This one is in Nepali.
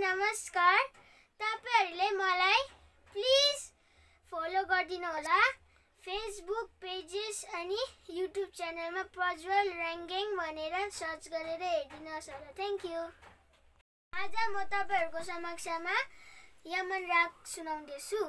नमस्कार। तपाईँहरूले मलाई प्लिज फलो गरिदिनुहोला फेसबुक पेजेस अनि युट्युब च्यानलमा प्रज्वल ऱ्याङ्गिङ भनेर सर्च गरेर हेरिदिनुहोस् होला। थ्याङ्क यू आज म तपाईँहरूको समक्षमा यमन राग सुनाउँदैछु।